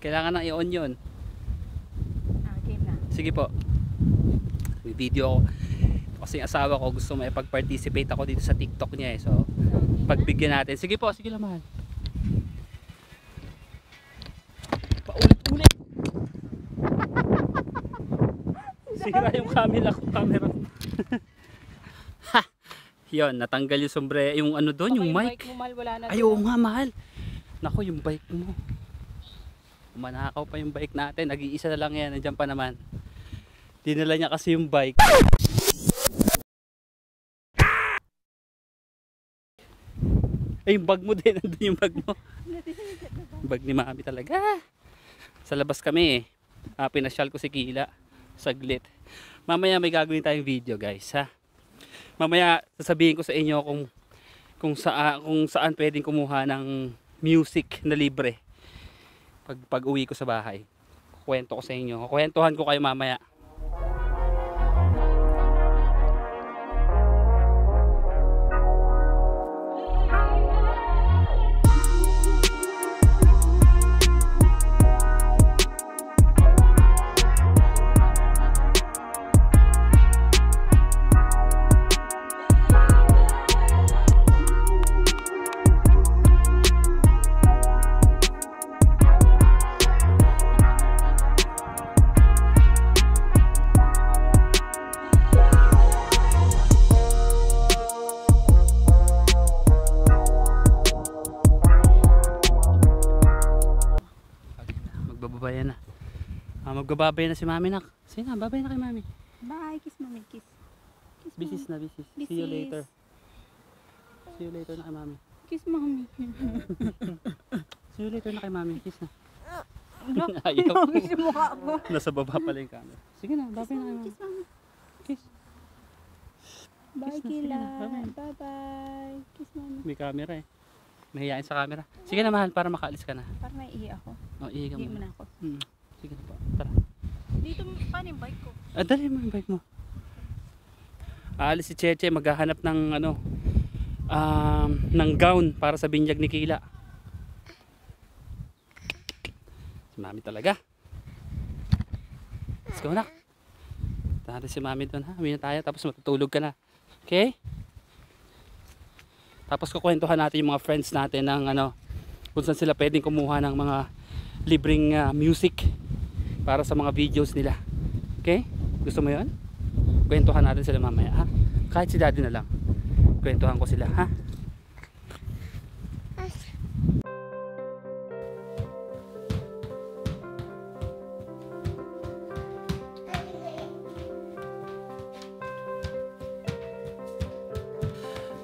Kailangan nang i-on yun. Ah, game na. Sige po. May video ako. Kasi yung asawa ko gusto mo ipag-participate ako dito sa TikTok niya eh. So, pagbigyan natin. Sige po, sige lang mahal. Paulit-ulit. Sira yung camera ko, camera ko. ha! Yun, natanggal yung sombre, yung ano doon, yung mic. bike mo, mahal, wala na. Ay, oo nga, mahal. Nako, yung bike mo. Manakaw pa yung bike natin. Nag-iisa na lang yan. Nandiyan pa naman. Dinala niya kasi yung bike. Ay, yung bag mo din. Nandun yung bag mo. bag ni mami talaga. Sa labas kami eh. Ah, pinasyal ko si Kila. Saglit. Mamaya may gagawin tayong video guys ha. Mamaya sasabihin ko sa inyo kung kung saan kung saan pwedeng kumuha ng music na libre pag pag uwi ko sa bahay kwento ko sa inyo. Kwentuhan ko kayo mamaya magbababay na si mami nak sige na babay na kay mami Bye, kiss mami, kiss. Kiss bisis na bisis see you later see you later na kay mami Kiss mami. see you later na kay mami kiss na ayaw Kiss mo mukha ko. nasa baba pala yung camera sige na babay na kay mami Kiss mami. kiss Bye, Kila. Bye-bye. Kiss mami. may camera eh mahihain sa camera sige na mahal para makaalis ka na Para may ihi ako. oh, Ihi mo mo na ako. hmm. Sige na po tara Dito, paano yung bike ko? Ah, dali mo yung bike mo. Aalis si Cheche, maghahanap ng ano, um, ng gown para sa binyag ni Kila. Si Mami talaga. Let's go na. Tara si Mami doon ha. Uwi na tayo tapos matutulog ka na. Okay? Tapos kukwentuhan natin yung mga friends natin ng ano, kung saan sila pwedeng kumuha ng mga libreng ah, music para sa mga videos nila. Okay? Gusto mo yon? Kwentuhan natin sila mamaya, ha? Kahit si daddy na lang. Kwentuhan ko sila, ha?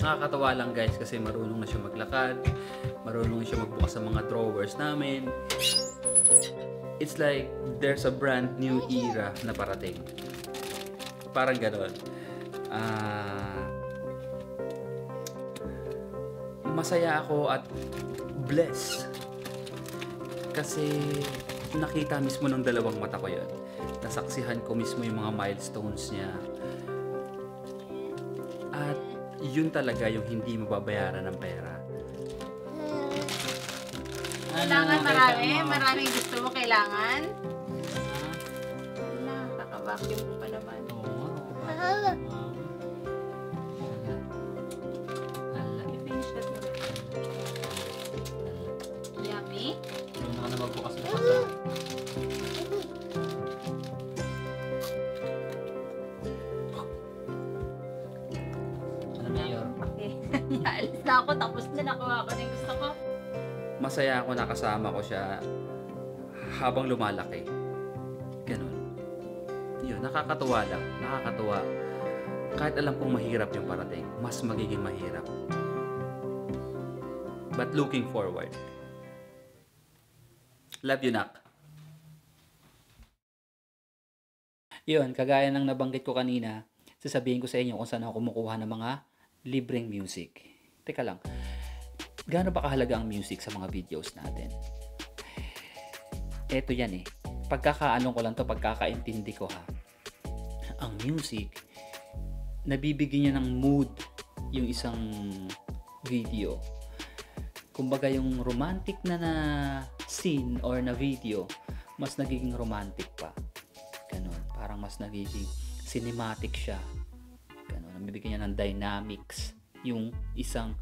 Nakakatawa lang guys kasi marunong na siya maglakad, marunong siya magbukas sa mga drawers namin. It's like there's a brand new era na parating. Parang gano'n. Ah, masaya ako at blessed kasi nakita mismo ng dalawang mata ko yun. Nasaksihan ko mismo yung mga milestones niya. At yun talaga yung hindi mababayaran ng pera. Kailangan Ano, marami. Maraming gusto mo kailangan. Wala, kaka-vacuum mo pa naman. oo? Ah. Hala. Hala. I-finish that mo. Yummy. Marunong ka na magbukas-bukas ah. Ano mayor? Okay. Alis na ako. Tapos na nakuha ko na yung gusto ko. Masaya ako nakasama ko siya habang lumalaki. Ganun. Yun, nakakatuwa lang. Nakakatuwa. Kahit alam kong mahirap yung parating, mas magiging mahirap. But looking forward. Love you, Nak. Yun, kagaya ng nabanggit ko kanina, sasabihin ko sa inyo kung saan ako kumukuha ng mga libreng music. Teka lang, gaano ba kahalaga ang music sa mga videos natin? Eto yan eh. Pagkakaanong ko lang to, pagkakaintindi ko ha. Ang music, nabibigyan niya ng mood yung isang video. kumbaga yung romantic na na scene or na video, mas nagiging romantic pa. Ganun. Parang mas nagiging cinematic siya. Ganun. Nabibigyan niya ng dynamics yung isang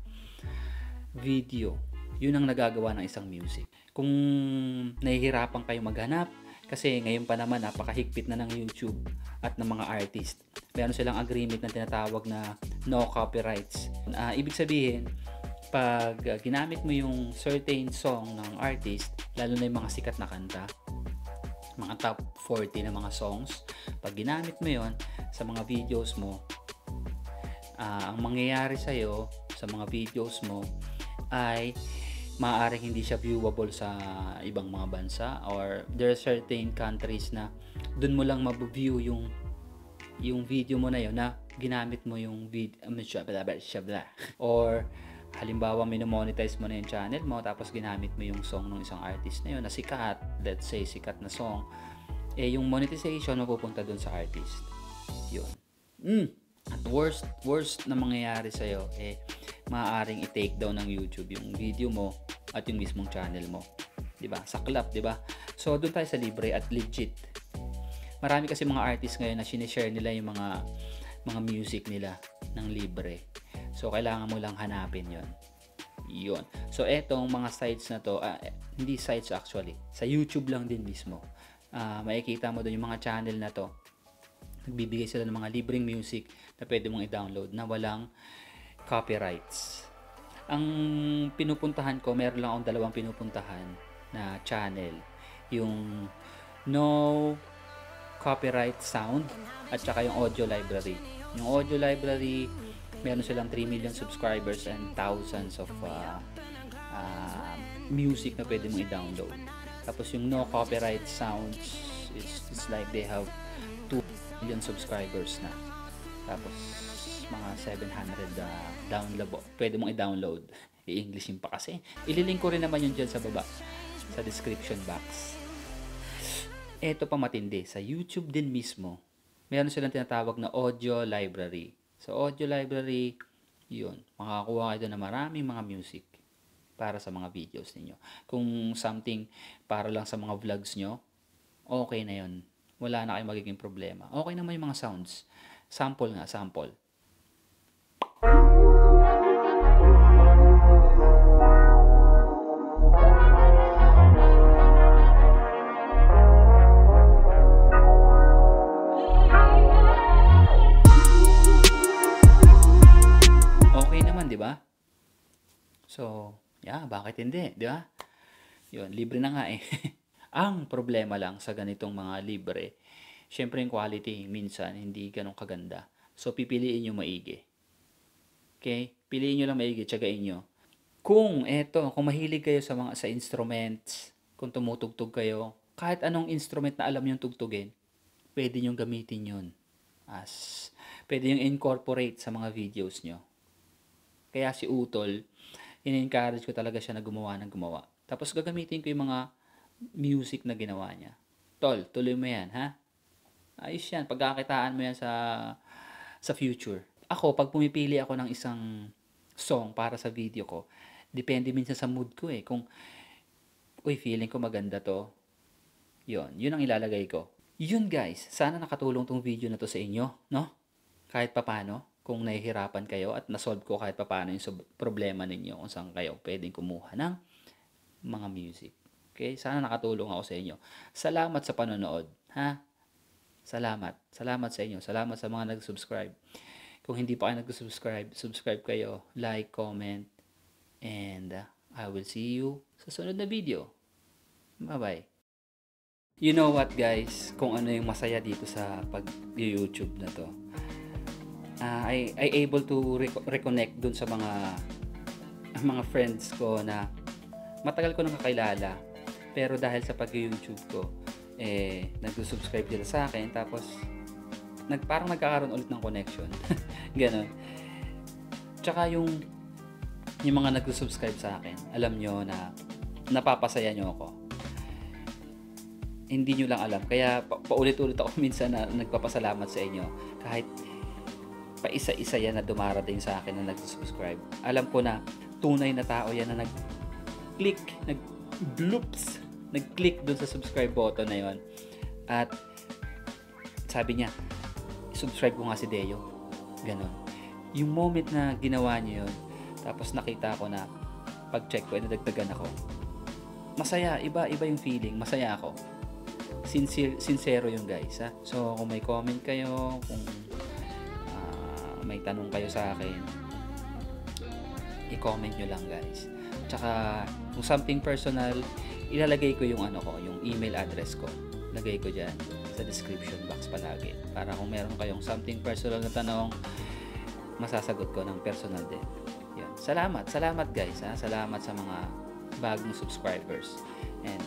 video. Yun ang nagagawa ng isang music. Kung nahihirapan kayo maghanap, kasi ngayon pa naman napakahigpit na ng YouTube at ng mga artist. Meron silang agreement na tinatawag na no copyrights. Ah, ibig sabihin, pag ah, ginamit mo yung certain song ng artist, lalo na yung mga sikat na kanta, mga top 40 na mga songs, pag ginamit mo yon sa mga videos mo, ah, ang mangyayari sa'yo sa mga videos mo ay maaaring hindi siya viewable sa ibang mga bansa or there are certain countries na dun mo lang mabu-view yung yung video mo na yun na ginamit mo yung video or halimbawa minomonetize mo na yung channel mo tapos ginamit mo yung song ng isang artist na yun na sikat let's say sikat na song eh yung monetization mapupunta dun sa artist. Yun. Mm. At worst worst na mangyayari sa'yo eh maaaring i-take down ng YouTube yung video mo at yung mismong channel mo. 'Di ba? Saklap, 'di ba? So doon tayo sa libre at legit. Marami kasi mga artists ngayon na sinishare nila yung mga mga music nila ng libre. So kailangan mo lang hanapin 'yon. 'Yon. So etong mga sites na to, ah, hindi sites actually, sa YouTube lang din mismo. Ah, makikita mo doon yung mga channel na to. Nagbibigay sila ng mga libreng music na pwede mong i-download na walang copyrights. Ang pinupuntahan ko, meron lang akong dalawang pinupuntahan na channel. Yung no copyright sound at saka yung audio library. Yung audio library, meron silang 3 million subscribers and thousands of uh, uh, music na pwede mong i-download. Tapos yung no copyright sounds, it's, it's like they have 2 million subscribers na. Tapos mga 700 uh, download. Pwede mong i-download. I-Englishin pa kasi. Ililink ko rin naman yun dyan sa baba. Sa description box. Ito pa matindi. Sa YouTube din mismo, meron silang tinatawag na audio library. So, audio library, yun. Makakakuha kayo na maraming mga music para sa mga videos ninyo. Kung something para lang sa mga vlogs nyo, okay na yun. Wala na kayong magiging problema. Okay naman yung mga sounds. Sample nga, sample. Okay naman, di ba? So, yeah, bakit hindi, di ba? Yun, libre na nga eh. Ang problema lang sa ganitong mga libre, syempre yung quality minsan hindi ganun kaganda. So, pipiliin nyo maigi. Okay? Piliin nyo lang maigi, tsagain nyo. Kung eto, kung mahilig kayo sa mga sa instruments, kung tumutugtog kayo, kahit anong instrument na alam yung tugtugin, pwede nyo gamitin yun. As, pwede yung incorporate sa mga videos nyo. Kaya si Utol, in-encourage ko talaga siya na gumawa ng gumawa. Tapos gagamitin ko yung mga music na ginawa niya. Tol, tuloy mo yan, ha? Ayos yan. Pagkakitaan mo yan sa sa future. Ako, pag pumipili ako ng isang song para sa video ko, depende minsan sa mood ko eh. Kung, uy, feeling ko maganda to. Yun, yun ang ilalagay ko. Yun guys, sana nakatulong tong video na to sa inyo, no? Kahit papano, kung nahihirapan kayo at nasolve ko kahit papano yung problema ninyo kung saan kayo pwedeng kumuha ng mga music. Okay? Sana nakatulong ako sa inyo. Salamat sa panonood, ha? Salamat. Salamat sa inyo. Salamat sa mga nag-subscribe. Kung hindi pa kayo nag-subscribe, subscribe kayo, like, comment, and uh, I will see you sa sunod na video. Bye-bye. You know what guys, kung ano yung masaya dito sa pag-YouTube na to. Ah, I, I able to rec- reconnect dun sa mga mga friends ko na matagal ko nang kakilala pero dahil sa pag-YouTube ko eh nag-subscribe sila sa akin tapos nag parang nagkakaroon ulit ng connection. Ganon. Tsaka yung yung mga nag-subscribe sa akin, alam nyo na napapasaya nyo ako. Hindi nyo lang alam. Kaya pa- paulit-ulit ako minsan na nagpapasalamat sa inyo. Kahit pa isa-isa yan na dumarating sa akin na nag-subscribe. Alam ko na tunay na tao yan na nag nag-click, nag-bloops, nag-click dun sa subscribe button na yon. At sabi niya, subscribe ko nga si Deo. Ganon. Yung moment na ginawa niya yun, tapos nakita ko na pag-check ko, ay nadagdagan ako. Masaya, iba, iba yung feeling. Masaya ako. Sincere, sincero yung guys. Ha? So, kung may comment kayo, kung ah, may tanong kayo sa akin, i-comment nyo lang guys. Tsaka, kung something personal, ilalagay ko yung ano ko, yung email address ko. Lagay ko dyan sa description box palagi. Para kung meron kayong something personal na tanong, masasagot ko ng personal din. Yan. Salamat, salamat guys ha. Salamat sa mga bagong subscribers. And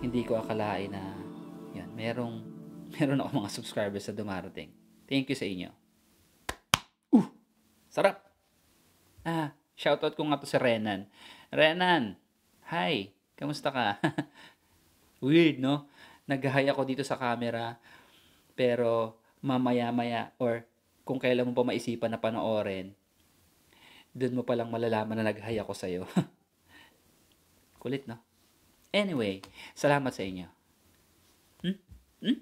hindi ko akalain na yan, merong meron ako mga subscribers na dumarating. Thank you sa inyo. Uh, sarap. Ah, shoutout ko nga to si Renan. Renan, hi. Kamusta ka? Weird, no? Nag-hi ako dito sa camera. Pero mamaya-maya or kung kailan mo pa maisipan na panoorin, doon mo palang malalaman na nag-hi ako sa'yo. Kulit, no? Anyway, salamat sa inyo. Hmm? Hmm?